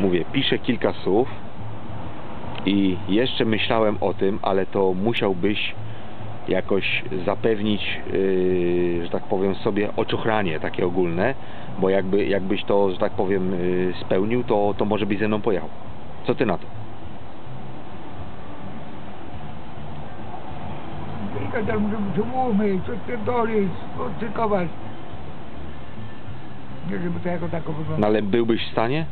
mówię, piszę kilka słów i jeszcze myślałem o tym, ale to musiałbyś jakoś zapewnić, yy, że tak powiem sobie oczochranie takie ogólne, bo jakby, jakbyś to, że tak powiem yy, spełnił, to, to może byś ze mną pojechał. Co ty na to? Tylko tam żeby umyć, coś pierdolić, odcykować. Nie żeby to jako tako No wyglądało. ale byłbyś w stanie?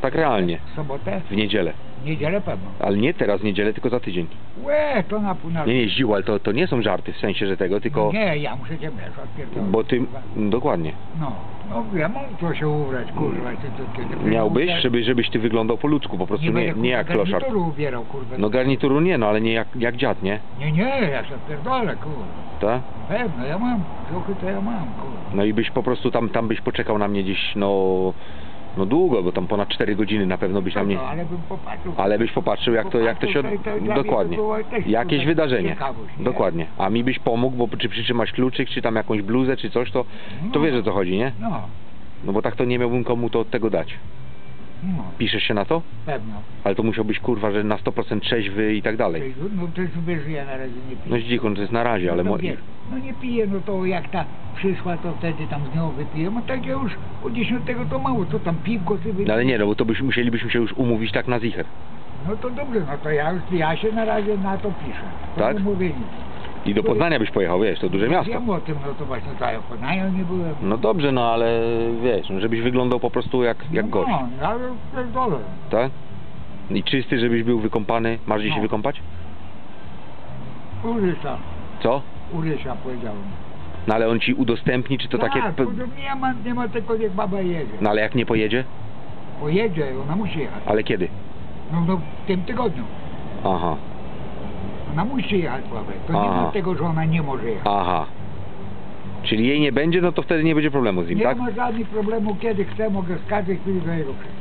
Tak realnie, W sobotę? w niedzielę. W niedzielę pewno. Ale nie teraz w niedzielę, tylko za tydzień. Łe, to na pół na Nie, nie, ale to, to nie są żarty w sensie, że tego, tylko... Nie, ja muszę cię wiesz, odpierdolić. Bo ty... Dokładnie. No, no ja mam co się ubrać, kurwa. Ty, ty, ty, ty, Miałbyś, żeby, żebyś ty wyglądał po ludzku, po prostu nie, będę, nie jak kloszar. garnituru ubierał, kurwa. No garnituru nie, no ale nie jak, jak dziad, nie? Nie, nie, ja się pierdolę, kurwa. Tak? Pewno, ja mam, trochę to ja mam, kurwa. No i byś po prostu tam, tam byś poczekał na mnie gdzieś, no... No długo, bo tam ponad 4 godziny na pewno byś na mnie... No, ale bym popatrzył. Ale byś popatrzył jak to, jak to się... Dokładnie. Jakieś wydarzenie. nie? Dokładnie. A mi byś pomógł, bo czy przytrzymasz kluczyk, czy tam jakąś bluzę, czy coś, to, to No. wiesz o co chodzi, nie? No, No bo tak to nie miałbym komu to od tego dać. No, Piszesz się na to? pewno. Ale to musiałbyś kurwa, że na 100% trzeźwy i tak dalej. No to że ja na razie nie piję. No zdzikon, to jest na razie, ale... no, Mo... to wiesz, no nie piję, no to jak ta przyszła, to wtedy tam z nią wypiję. No tak ja już o 10 to mało, co tam piwko sobie. No ale nie, no bo to byś, musielibyśmy się już umówić tak na zicher. No to dobrze, no to ja już, ja się na razie na to piszę. To Tak? nie mówię nic. I do Poznania byś pojechał, wiesz, to duże miasto. Wiem o tym, no to właśnie to ja w Poznaniu nie byłem. No dobrze, no ale wiesz, no, żebyś wyglądał po prostu jak, jak no, gość, No, ale pierdolę. tak? I czysty, żebyś był wykąpany. Masz gdzie się No. wykąpać? Urysia, Co? Urysia powiedziałem. No ale on ci udostępni, czy to takie... Tak, to nie ma, nie ma tylko jak baba jedzie. No ale jak nie pojedzie? Pojedzie, ona musi jechać. Ale kiedy? No, no w tym tygodniu. Aha, Ona musi jechać, Sławek. To nie Aha. ma tego, że ona nie może jechać. aha. Czyli jej nie będzie, no to wtedy nie będzie problemu z nim, Nie tak? ma żadnych problemów, kiedy chcę, mogę z każdej chwili do przyjść.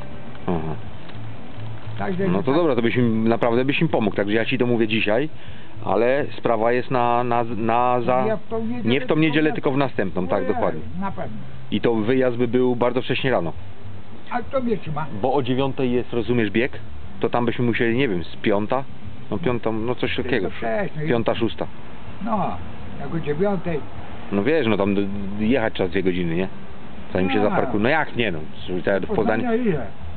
Aha. Także No to dobra, to byś mi, naprawdę byś mi pomógł, także ja ci to mówię dzisiaj, ale sprawa jest na, na, na za... Ja w tą niedzielę Nie w tą niedzielę, tylko w następną, tak, Ojej, dokładnie. Na pewno. I to wyjazd by był bardzo wcześnie rano. A kto mnie trzyma? Bo o dziewiątej jest, rozumiesz, bieg, to tam byśmy musieli, nie wiem, z piąta, no piąta, no coś takiego, wcześnie. piąta, szósta. No, jak o dziewiątej. No wiesz, no tam jechać czas dwie godziny, nie? Zanim się A. zaparkuje, no jak nie no, w Poznaniu,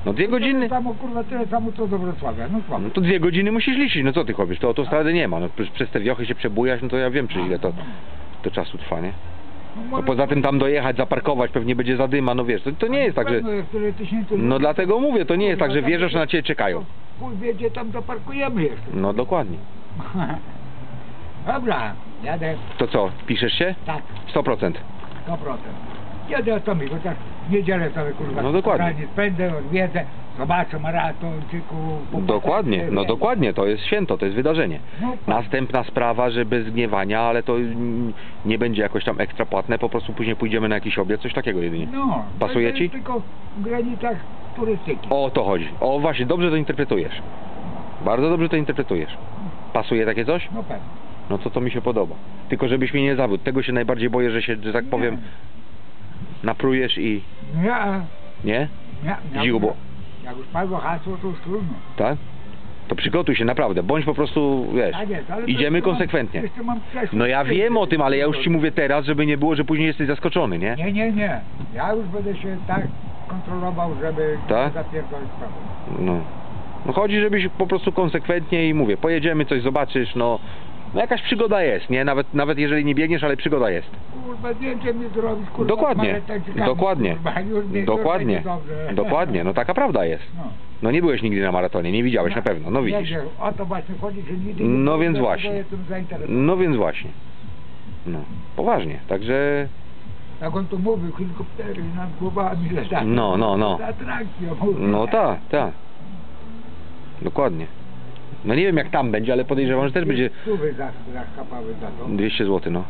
no dwie godziny, Tyle samo, kurwa, tyle samo co do Wrocławia. No słabo. no to dwie godziny musisz liczyć, no co ty chodzisz, to autostrady nie ma, no przez te wiochy się przebujać, no to ja wiem, czy ile to, to czasu trwa, nie? No poza tym tam dojechać, zaparkować, pewnie będzie zadyma, no wiesz, to, to nie jest tak, że... No dlatego mówię, to nie jest tak, że tam wjeżdżasz, na ciebie czekają. Chuj wie, gdzie tam zaparkujemy jeszcze. No dokładnie. Dobra, jadę. To co, piszesz się? Tak, 100%. 100%. Jadę to mi, chociaż w niedzielę sobie kurwa No dokładnie. spędzę, odwiedzę, zobaczę popatrzę Dokładnie, no dokładnie, to jest święto, to jest wydarzenie. No, Następna sprawa, że bez gniewania, ale to mm, nie będzie jakoś tam ekstra płatne, po prostu później pójdziemy na jakiś obiad, coś takiego jedynie. No, Pasuje to ci? tylko w granicach turystyki. O to chodzi. O właśnie, dobrze to interpretujesz. Bardzo dobrze to interpretujesz. Pasuje takie coś? No pewnie. No to to mi się podoba. Tylko żebyś mnie nie zawiódł. Tego się najbardziej boję, że się, że tak Nie. powiem, naprujesz i... Nie? ja, Dziu, bo- Jak już padło hasło, to już trudno. Tak? To przygotuj się naprawdę, bądź po prostu, wiesz, Tak jest, idziemy mam- konsekwentnie. mam. No ja wiem o tym, ale ja już ci mówię teraz, żeby nie było, że później jesteś zaskoczony, nie? Nie, nie, nie. Ja już będę się tak kontrolował, żeby Tak? zapierdolić sprawę. No. No chodzi, żebyś po prostu konsekwentnie i mówię, pojedziemy, coś zobaczysz, no, no jakaś przygoda jest, nie? Nawet, nawet jeżeli nie biegniesz, ale przygoda jest. Kurwa, zdjęcie mi zrobić, kurwa, Dokładnie, maratończykami, dokładnie, kurwa, już dokładnie, dokładnie, no taka prawda jest. No. No nie byłeś nigdy na maratonie, nie widziałeś na pewno, no widzisz. O to właśnie chodzi, że nigdy nie No więc właśnie. No więc właśnie. No, poważnie, także Jak on tu mówił, helikoptery nad głowami latają. No, no, no. Z atrakcją. No tak, tak. Dokładnie. No nie wiem jak tam będzie, ale podejrzewam, że też będzie Stówy za, za to. 200 zł, no.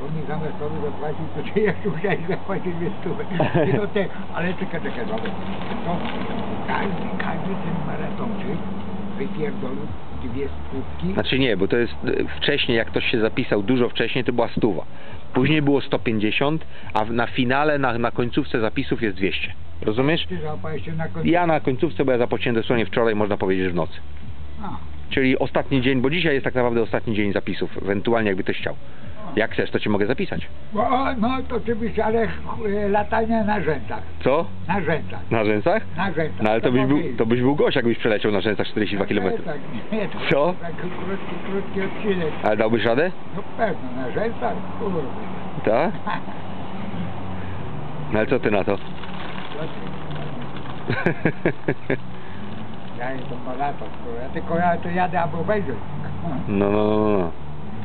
To mi zamiast sobie zapłacić, to ty jeszcze musiałeś zapłacić dwie stówy. I to te, ale czekaj, czekaj, dobra. To każdy, każdy ten maratończyk wypierdolił stówki. Znaczy nie, bo to jest e, wcześniej, jak ktoś się zapisał dużo wcześniej, to była stuwa. Później było 150, a na finale, na, na końcówce zapisów jest 200. Rozumiesz? Ty załapałeś się na końcu. Ja na końcówce, bo ja zapocząłem dosłownie wczoraj, można powiedzieć, w nocy. A, Czyli ostatni dzień, bo dzisiaj jest tak naprawdę ostatni dzień zapisów, ewentualnie jakby ktoś chciał. Jak chcesz, to ci mogę zapisać. o, no to oczywiście, ale e, latania na rzęsach. Co? Na rzęsach. Na rzęsach? Na rzęsach. No ale to byś, był, to byś był gość, jakbyś przeleciał na rzęsach 42 Na km. rzęsach, Nie, to Co? Tak krótki, krótki odcinek. Ale dałbyś radę? No pewno, na rzęsach, kurwa. Tak? No ale co ty na to? Ja jestem malator, kurwa. Tylko ja to jadę, aby obejrzeć. No, no, no, no.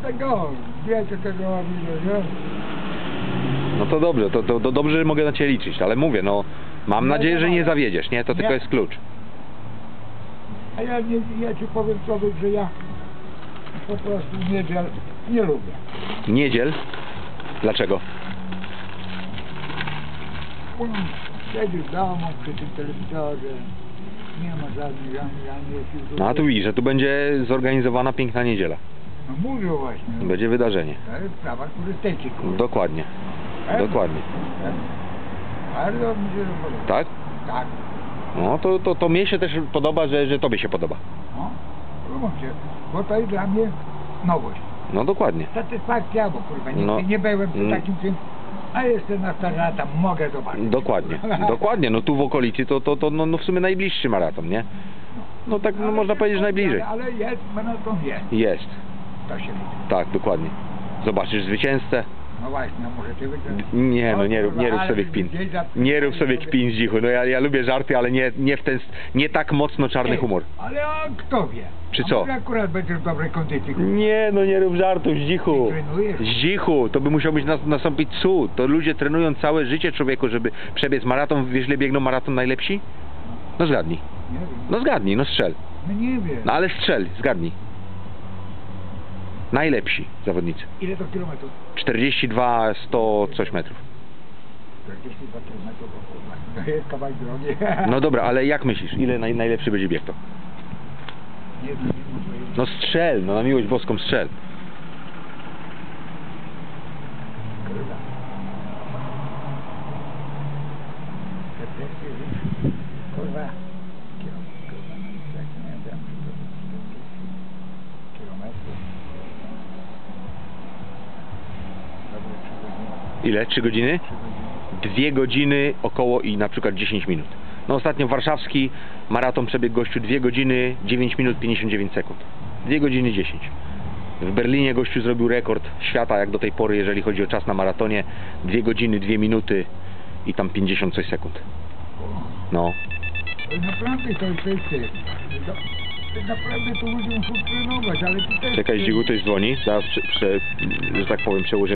Tego, wiecie tego robi, nie? No to dobrze, to, to, to dobrze, że mogę na ciebie liczyć, ale mówię, no mam nadzieję, że nie zawiedziesz, nie? To tylko Nie. jest klucz. A ja, nie, ja ci powiem sobie, że ja po prostu niedziel nie lubię. Niedziel? Dlaczego? Siedzisz w domu przy tym telewizorze, nie ma żadnych, ani, ani jakichś... No a tu widzisz, że tu będzie zorganizowana piękna niedziela. No mówię właśnie. Będzie wydarzenie. To jest sprawa turystyki, kurwa. Dokładnie, Pewno. dokładnie. Pewno. Bardzo mi się to podoba. Tak? Tak. No to, to, to mnie się też podoba, że, że tobie się podoba. No, podoba mi się, bo to jest dla mnie nowość. No dokładnie. Satysfakcja, bo kurwa nigdy No. nie byłem przy Mm. takim czymś, a jestem na stare lata, mogę zobaczyć. Dokładnie, dokładnie. No tu w okolicy to, to, to no, no w sumie najbliższy maraton, nie? No tak no, Ale można powiedzieć, najbliżej. Ale, ale jest, maraton jest, Jest, to się tak, dokładnie. Zobaczysz zwycięzcę. No właśnie, a może ty wygrasz. Nie, no nie rób, nie rób sobie kpin. Nie rób sobie kpin z dzichu. No ja, ja lubię żarty, ale nie, nie w ten, nie tak mocno czarny humor. Ale a kto wie? Czy A co? Może akurat będziesz w dobrej kondycji. Nie, no nie rób żartów z trenujesz? Z dzichu, to by musiał być nas, nastąpić cud. To ludzie trenują całe życie człowieku, żeby przebiec maraton. Wiesz, ile biegną maraton najlepsi? No zgadnij. Nie wiem. No zgadnij, no strzel. No nie wiem. No ale strzel, zgadnij. Najlepsi zawodnicy. Ile to kilometrów? 42, 100 coś metrów. 42 kilometrów, kurwa. To jest kawałek drogi. No dobra, ale jak myślisz, ile naj, najlepszy będzie bieg to? No strzel, no na miłość boską strzel. Kurwa. Pretensje, że- Kurwa. Kilo- Kurwa, no jak nie wiem, czy to 40 kilometrów. Dobre trzy godziny. Ile? 3 godziny? Trzy godziny. Dwie godziny około i na przykład 10 minut. No ostatnio warszawski maraton przebiegł gościu 2 godziny 9 minut 59 sekund. 2 godziny 10. W Berlinie gościu zrobił rekord świata jak do tej pory, jeżeli chodzi o czas na maratonie. 2 godziny, 2 minuty i tam 50 coś sekund. No. to Naprawdę to jest to. To- to Naprawdę tu ludzie muszą trenować, ale ty też... Czekaj, Zdzigu, ktoś dzwoni. Zaraz, prze, prze, że tak powiem, przełożę.